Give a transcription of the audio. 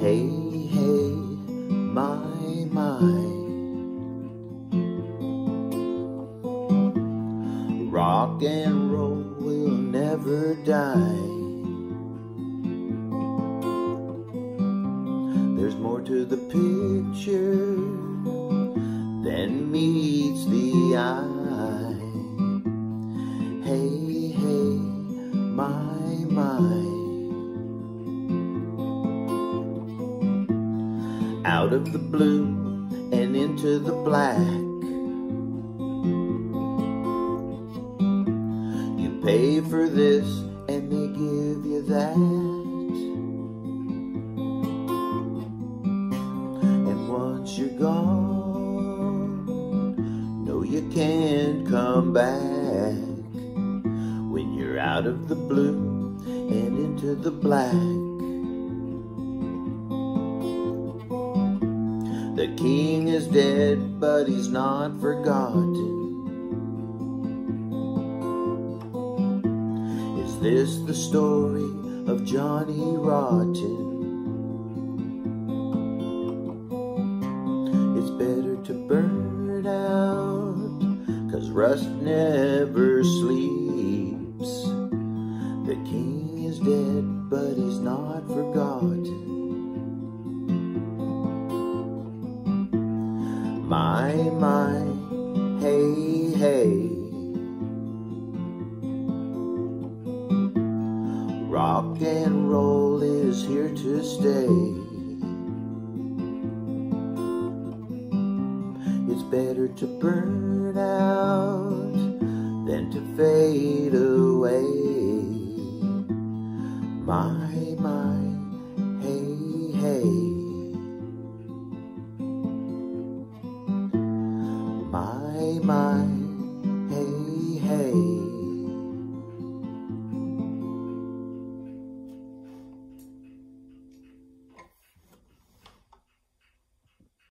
Hey, hey, my, my. Rock and roll will never die. There's more to the picture than meets the eye. Hey, hey, my, my. Out of the blue and into the black. You pay for this and they give you that. And once you're gone, no, you can't come back. When you're out of the blue and into the black. The king is dead, but he's not forgotten. Is this the story of Johnny Rotten? It's better to burn out, cause rust never sleeps. The king is dead, but he's not forgotten. My, my, hey, hey. Rock and roll is here to stay. It's better to burn out than to fade away. My, my, hey, hey. My.